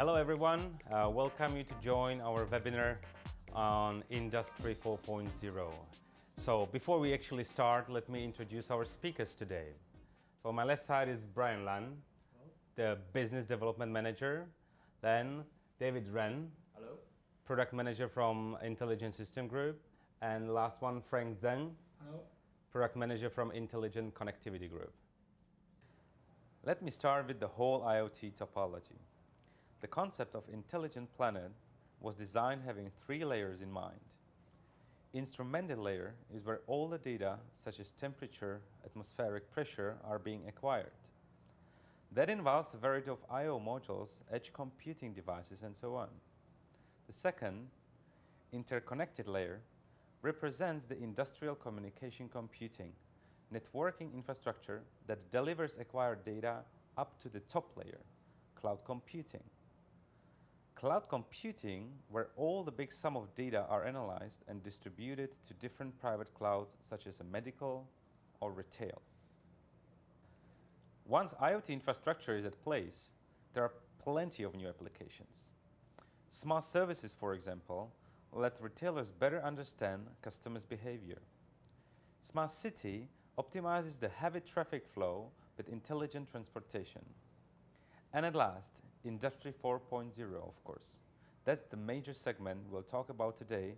Hello everyone, uh, welcome you to join our webinar on Industry 4.0. So before we actually start, let me introduce our speakers today. So on my left side is Brian Lan, the Business Development Manager. Then David Ren, Hello. Product Manager from Intelligent System Group. And last one, Frank Zeng, Hello. Product Manager from Intelligent Connectivity Group. Let me start with the whole IoT topology. The concept of intelligent planet was designed having three layers in mind. Instrumented layer is where all the data, such as temperature, atmospheric pressure, are being acquired. That involves a variety of I.O. modules, edge computing devices, and so on. The second, interconnected layer, represents the industrial communication computing, networking infrastructure that delivers acquired data up to the top layer, cloud computing. Cloud computing, where all the big sum of data are analyzed and distributed to different private clouds such as a medical or retail. Once IoT infrastructure is at place, there are plenty of new applications. Smart services, for example, let retailers better understand customers' behavior. Smart city optimizes the heavy traffic flow with intelligent transportation. And at last, Industry 4.0, of course. That's the major segment we'll talk about today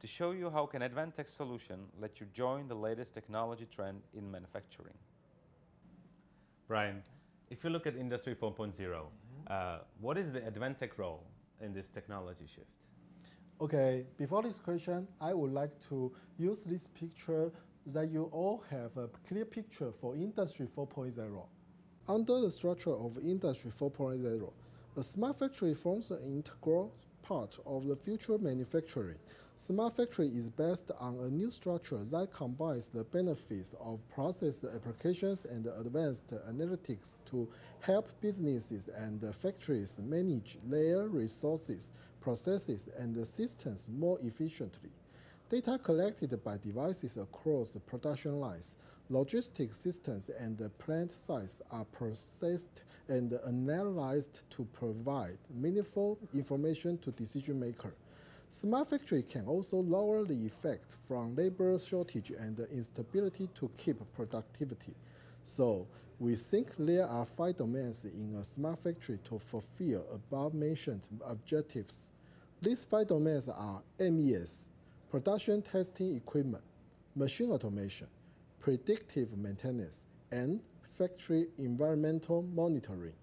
to show you how can Advantech solution let you join the latest technology trend in manufacturing. Brian, if you look at Industry 4.0, mm-hmm. uh, what is the Advantech role in this technology shift? Okay, before this question, I would like to use this picture that you all have a clear picture for Industry 4.0. Under the structure of Industry 4.0, a smart factory forms an integral part of the future manufacturing. Smart factory is based on a new structure that combines the benefits of process applications and advanced analytics to help businesses and factories manage their resources, processes, and systems more efficiently. Data collected by devices across production lines, logistic systems, and plant sites are processed and analyzed to provide meaningful information to decision makers. Smart factory can also lower the effect from labor shortage and instability to keep productivity. So, we think there are five domains in a smart factory to fulfill above mentioned objectives. These five domains are MES, production testing equipment, machine automation, predictive maintenance, and factory environmental monitoring.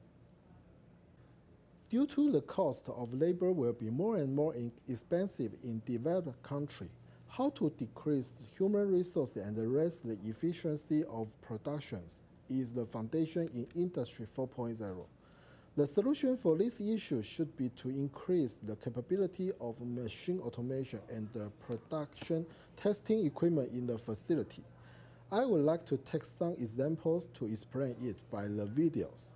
Due to the cost of labor will be more and more expensive in developed countries, how to decrease human resources and raise the efficiency of productions is the foundation in Industry 4.0. The solution for this issue should be to increase the capability of machine automation and the production testing equipment in the facility. I would like to take some examples to explain it by the videos.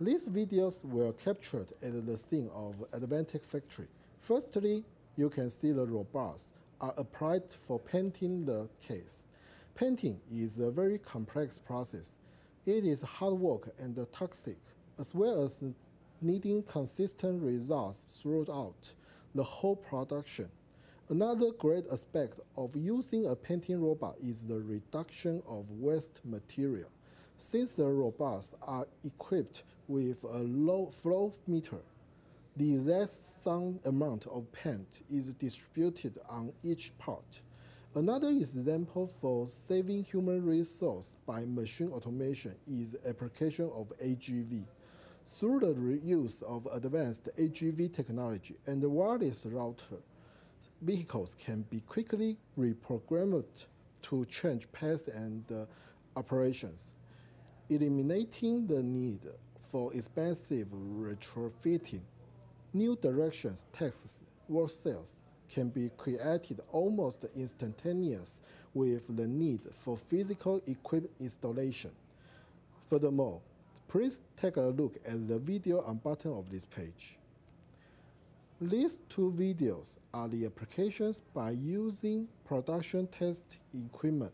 These videos were captured at the scene of Advantech factory. Firstly, you can see the robots are applied for painting the case. Painting is a very complex process. It is hard work and toxic as well as needing consistent results throughout the whole production. Another great aspect of using a painting robot is the reduction of waste material. Since the robots are equipped with a low flow meter, the exact sum amount of paint is distributed on each part. Another example for saving human resource by machine automation is application of AGV. Through the use of advanced AGV technology and wireless router, vehicles can be quickly reprogrammed to change paths and uh, operations, eliminating the need for expensive retrofitting. New directions, texts, work cells can be created almost instantaneous with the need for physical equipment installation. Furthermore, Please take a look at the video on bottom of this page. These two videos are the applications by using production test equipment,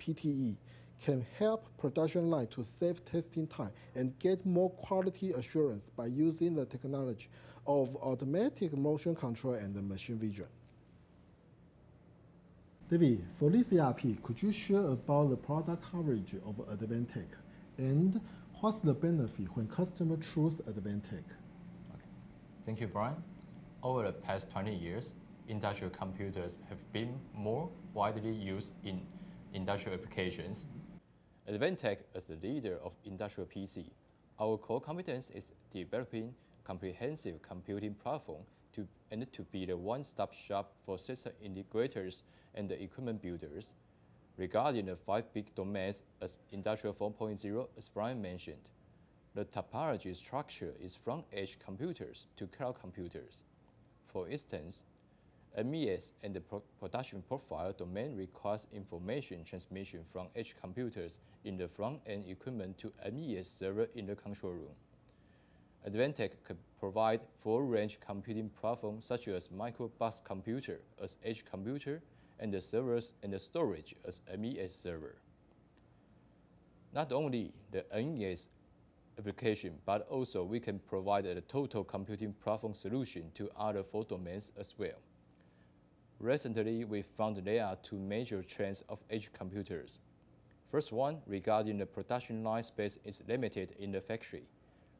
PTE, can help production line to save testing time and get more quality assurance by using the technology of automatic motion control and machine vision. David, for this ERP, could you share about the product coverage of Advantech and what's the benefit when customer choose Advantech? Thank you, Brian. Over the past 20 years, industrial computers have been more widely used in industrial applications. Advantech as the leader of industrial PC, our core competence is developing comprehensive computing platform to, and to be the one-stop shop for system integrators and the equipment builders. Regarding the five big domains as Industrial 4.0, as Brian mentioned, the topology structure is from edge computers to cloud computers. For instance, MES and the pro production profile domain requires information transmission from edge computers in the front-end equipment to MES server in the control room. Advantech could provide full-range computing platforms such as microbus computer as edge computer and the servers and the storage as MES server. Not only the MES application, but also we can provide a total computing platform solution to other four domains as well. Recently, we found there are two major trends of edge computers. First one, regarding the production line space is limited in the factory.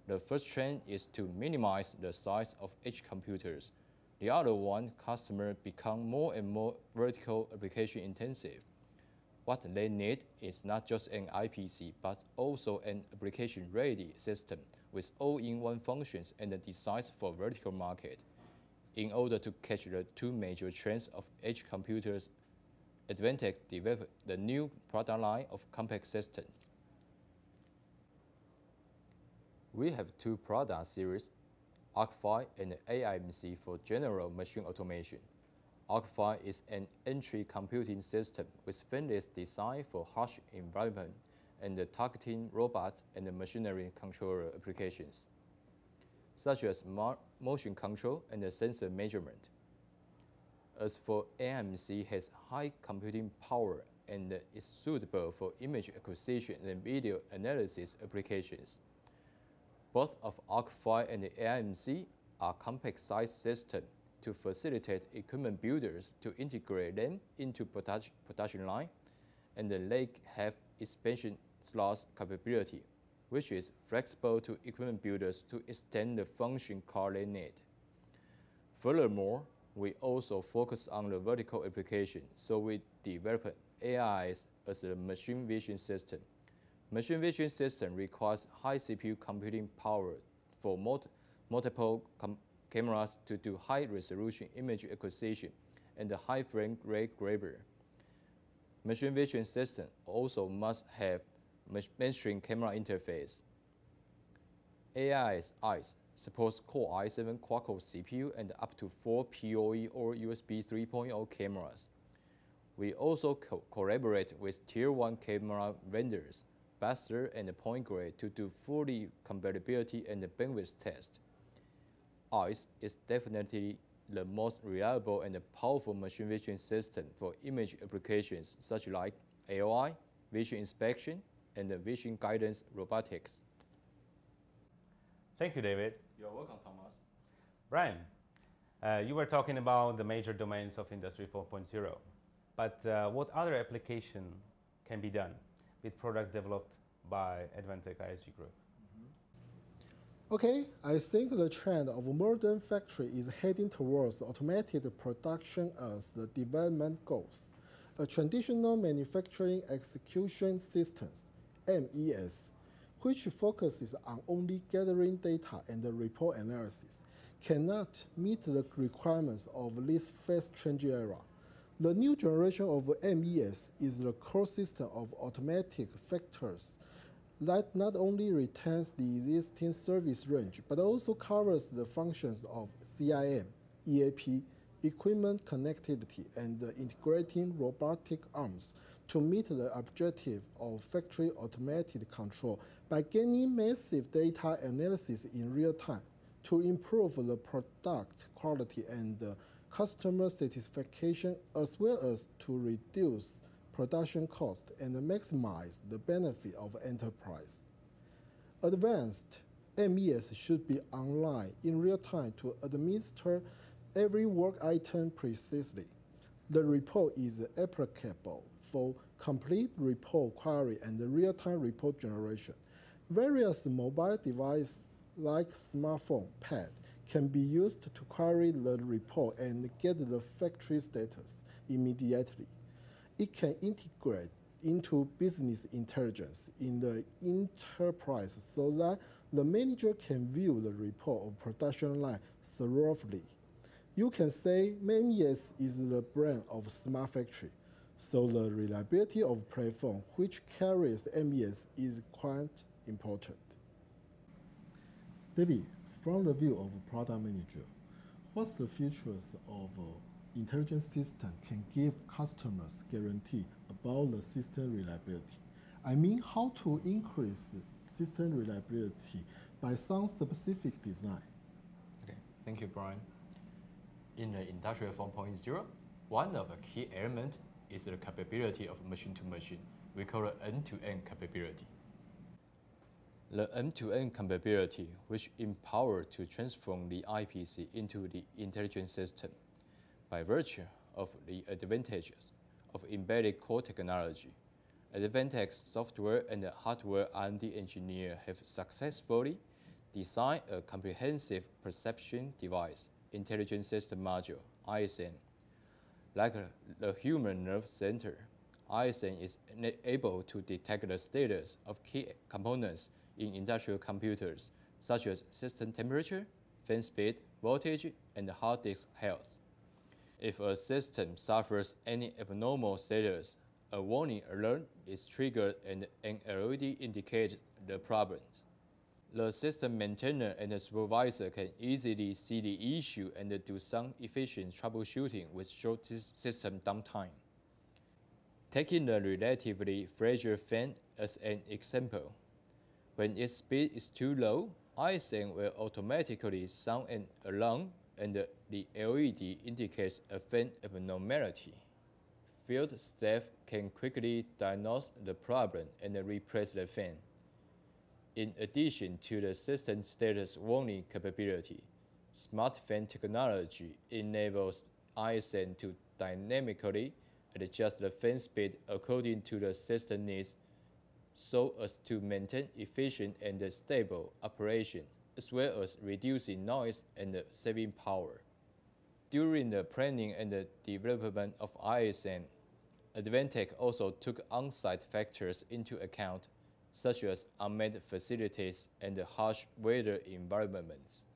The first trend is to minimize the size of edge computers. The other one, customers become more and more vertical application intensive. What they need is not just an IPC, but also an application-ready system with all-in-one functions and designs for vertical market in order to catch the two major trends of edge computers, Advantech developed the new product line of compact systems. We have two product series, ARC-V and AIMC for general machine automation. ARC-V is an entry computing system with finesse design for harsh environment and targeting robots and machinery controller applications such as motion control and sensor measurement. As for AIMC has high computing power and is suitable for image acquisition and video analysis applications. Both of ARC-V and AMC are compact size systems to facilitate equipment builders to integrate them into production line, and they have expansion slots capability which is flexible to equipment builders to extend the function car they need. Furthermore, we also focus on the vertical application, so we develop AIS as a machine vision system. Machine vision system requires high CPU computing power for multiple cameras to do high resolution image acquisition and a high frame rate grabber. Machine vision system also must have mainstream camera interface. AIS ICE supports Core i7 quad-core CPU and up to 4 PoE or USB 3.0 cameras. We also co collaborate with Tier 1 camera vendors, Basler and Point Grey to do fully compatibility and bandwidth test. ICE is definitely the most reliable and powerful machine vision system for image applications such like AOI, vision inspection, and vision guidance robotics. Thank you, David. You're welcome, Thomas. Brian, uh, you were talking about the major domains of Industry 4.0, but uh, what other application can be done with products developed by Advantech ISG Group? Okay, I think the trend of modern factory is heading towards automated production as the development goes. A traditional manufacturing execution systems MES, which focuses on only gathering data and report analysis, cannot meet the requirements of this fast-changing era. The new generation of MES is the core system of automatic factors that not only retains the existing service range, but also covers the functions of CIM, EAP, equipment connectivity, and integrating robotic arms to meet the objective of factory automated control by gaining massive data analysis in real time to improve the product quality and uh, customer satisfaction as well as to reduce production cost and maximize the benefit of enterprise. Advanced MES should be online in real time to administer every work item precisely. The report is applicable for complete report query and real-time report generation. Various mobile devices like smartphone, pad, can be used to query the report and get the factory status immediately. It can integrate into business intelligence in the enterprise so that the manager can view the report of production line thoroughly. You can say MES is the brand of smart factory, so the reliability of platform which carries MES is quite important. David, from the view of product manager, what's the features of uh, intelligent system can give customers guarantee about the system reliability? I mean, how to increase system reliability by some specific design. Okay, thank you, Brian. In the Industrial 4.0, one of the key elements is the capability of machine-to-machine. -machine. We call it end-to-end -end capability. The end-to-end -end capability, which empower to transform the IPC into the intelligent system by virtue of the advantages of embedded core technology. Advantech software and hardware R&D engineer have successfully designed a comprehensive perception device, intelligent system module, ISM. Like the human nerve center, ISM is able to detect the status of key components in industrial computers, such as system temperature, fan speed, voltage, and hard disk health. If a system suffers any abnormal status, a warning alert is triggered and an LED indicates the problem. The system maintainer and the supervisor can easily see the issue and do some efficient troubleshooting with short system downtime. Taking the relatively fragile fan as an example, when its speed is too low, ISM will automatically sound an alarm and the LED indicates a fan abnormality. Field staff can quickly diagnose the problem and replace the fan. In addition to the system status warning capability, smart fan technology enables ISM to dynamically adjust the fan speed according to the system needs so as to maintain efficient and stable operation, as well as reducing noise and saving power. During the planning and the development of ISM, Advantech also took on-site factors into account, such as unmanned facilities and harsh weather environments.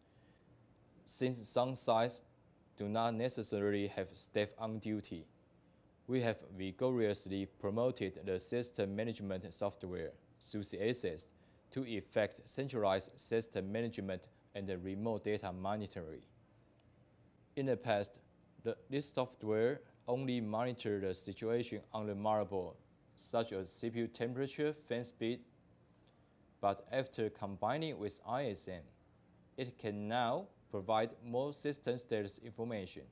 Since some sites do not necessarily have staff on duty, we have vigorously promoted the system management software, SUSI to effect centralized system management and remote data monitoring. In the past, the, this software only monitored the situation on the motherboard, such as CPU temperature, fan speed, but after combining with ISM, it can now provide more system status information,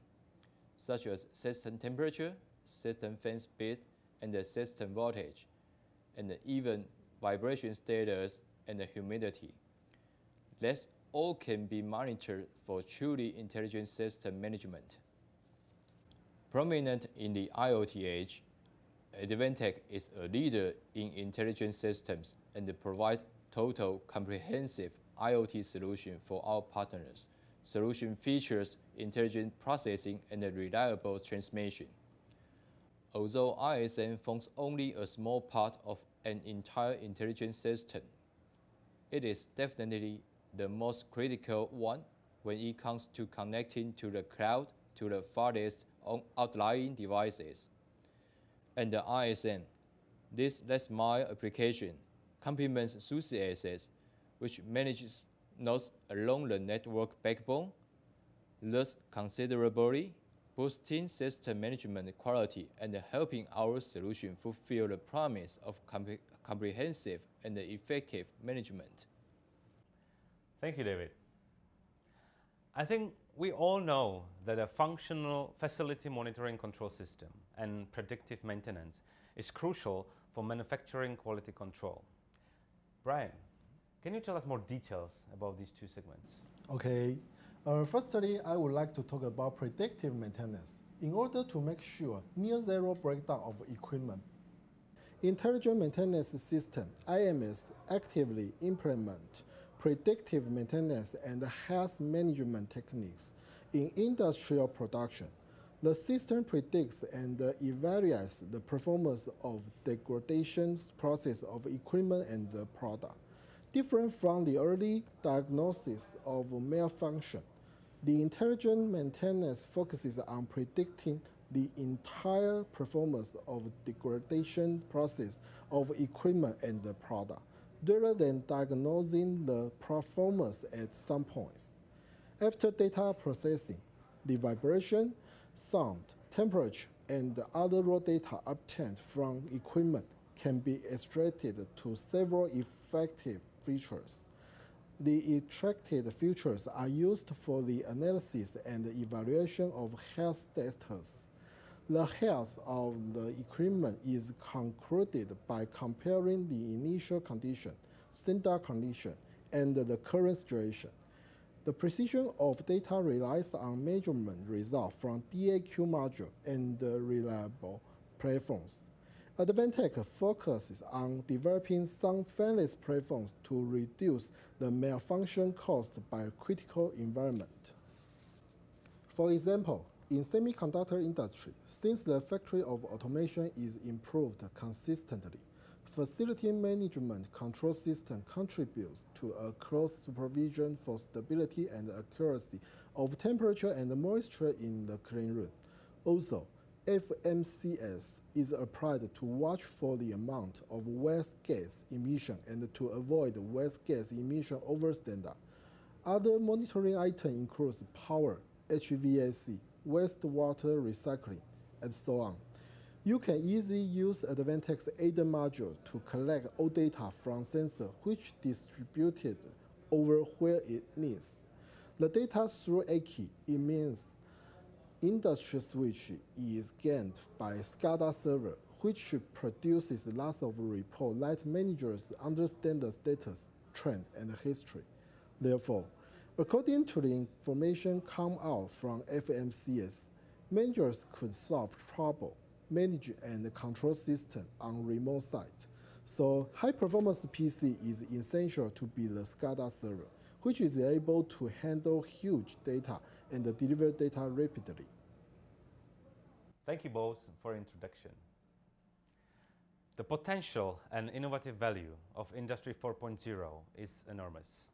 such as system temperature, system fan speed, and the system voltage, and even vibration status and the humidity. This all can be monitored for truly intelligent system management. Prominent in the IoT age, Advantech is a leader in intelligent systems and provides total comprehensive IoT solution for our partners. Solution features intelligent processing and reliable transmission although ISM forms only a small part of an entire intelligent system. It is definitely the most critical one when it comes to connecting to the cloud to the farthest outlying devices. And the ISM, this last mile application, complements SUSI which manages nodes along the network backbone, thus considerably boosting system management quality and helping our solution fulfill the promise of comprehensive and effective management. Thank you, David. I think we all know that a functional facility monitoring control system and predictive maintenance is crucial for manufacturing quality control. Brian, can you tell us more details about these two segments? Okay. Uh, firstly, I would like to talk about predictive maintenance. In order to make sure near zero breakdown of equipment, Intelligent Maintenance System, IMS, actively implement predictive maintenance and health management techniques in industrial production. The system predicts and evaluates the performance of degradation process of equipment and the product. Different from the early diagnosis of malfunction, the intelligent maintenance focuses on predicting the entire performance of degradation process of equipment and the product, rather than diagnosing the performance at some points. After data processing, the vibration, sound, temperature, and other raw data obtained from equipment can be extracted to several effective features. The extracted features are used for the analysis and evaluation of health status. The health of the equipment is concluded by comparing the initial condition, standard condition, and the current situation. The precision of data relies on measurement results from DAQ module and reliable platforms. Advantech focuses on developing some fanless platforms to reduce the malfunction caused by critical environment. For example, in semiconductor industry, since the factory of automation is improved consistently, facility management control system contributes to a close supervision for stability and accuracy of temperature and moisture in the clean room. Also, FMCS is applied to watch for the amount of waste gas emission and to avoid waste gas emission over standard. Other monitoring items include power, HVAC, wastewater recycling, and so on. You can easily use Advantech's ADAM module to collect all data from sensor which distributed over where it needs. The data through EKI, it means industry switch is scanned by SCADA server, which produces lots of report let managers understand the status, trend, and history. Therefore, according to the information come out from FMCS, managers could solve trouble manage and control system on remote site. So high performance PC is essential to be the SCADA server, which is able to handle huge data and deliver data rapidly. Thank you both for introduction. The potential and innovative value of Industry 4.0 is enormous.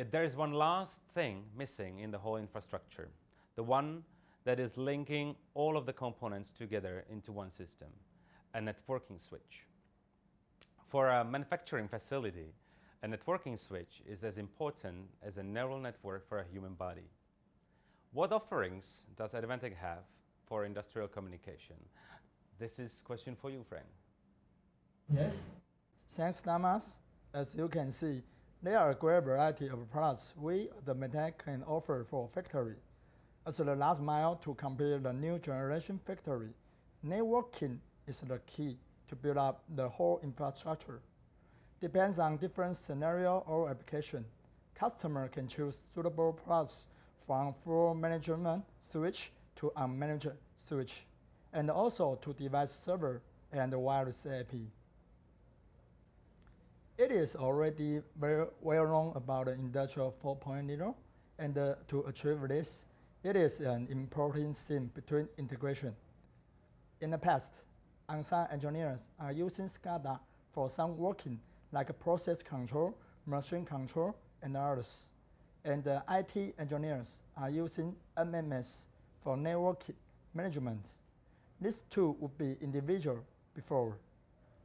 Yet there is one last thing missing in the whole infrastructure, the one that is linking all of the components together into one system, a networking switch. For a manufacturing facility, a networking switch is as important as a neural network for a human body. What offerings does Advantech have for industrial communication? This is a question for you, Frank. Yes. Thanks, Thomas. As you can see, there are a great variety of products we, the Advantech, can offer for factory as the last mile to complete the new generation factory, networking is the key to build up the whole infrastructure. Depends on different scenario or application. Customer can choose suitable products from full management switch to unmanaged switch, and also to device server and wireless AP. It is already very well known about the Industrial 4.0, and uh, to achieve this, it is an important thing between integration. In the past, on-site engineers are using SCADA for some working like process control, machine control, and others. And the IT engineers are using NMS for network management. These two would be individual before.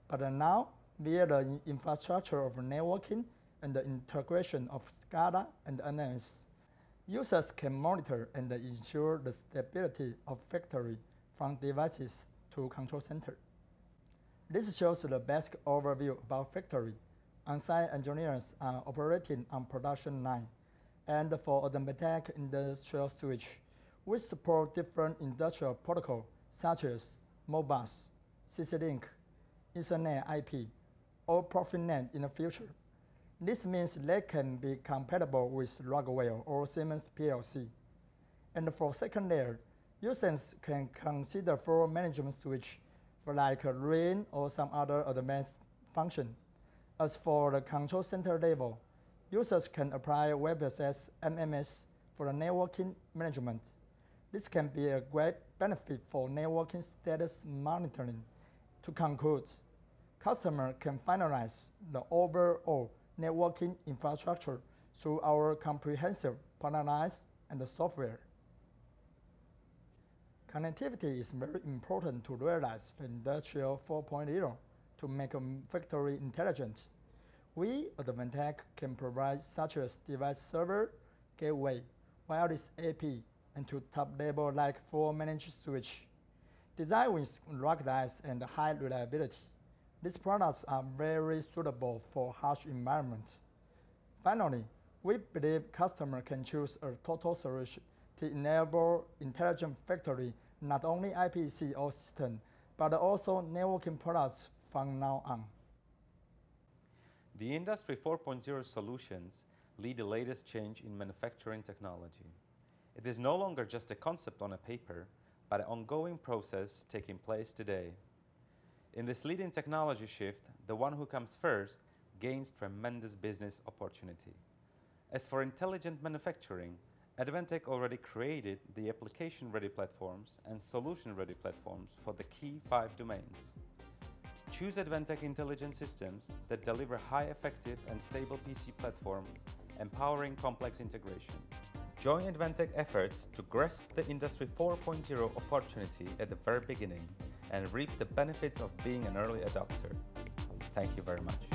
But now, via the infrastructure of networking and the integration of SCADA and NMS, Users can monitor and ensure the stability of factory from devices to control center. This shows the basic overview about factory. On-site engineers are operating on production line. And for Advantech industrial switch, we support different industrial protocols such as Modbus, CC-Link, Ethernet IP, or Profinet in the future. This means they can be compatible with Rockwell or Siemens PLC. And for second layer, users can consider for management switch for like RAN or some other advanced function. As for the control center level, users can apply WebAccess NMS for networking management. This can be a great benefit for networking status monitoring. To conclude, customer can finalize the overall networking infrastructure through our comprehensive product and software. Connectivity is very important to realize the Industrial 4.0 to make a factory intelligent. We at Advantech can provide such as device server, gateway, wireless AP, and to top level like full managed switch. Designed with ruggedized and high reliability, these products are very suitable for harsh environment. Finally, we believe customers can choose a total solution to enable intelligent factory not only IPC or system, but also networking products from now on. The Industry 4.0 solutions lead the latest change in manufacturing technology. It is no longer just a concept on a paper, but an ongoing process taking place today. In this leading technology shift, the one who comes first gains tremendous business opportunity. As for intelligent manufacturing, Advantech already created the application-ready platforms and solution-ready platforms for the key five domains. Choose Advantech intelligent systems that deliver high effective and stable PC platform, empowering complex integration. Join Advantech efforts to grasp the Industry 4.0 opportunity at the very beginning and reap the benefits of being an early adopter. Thank you very much.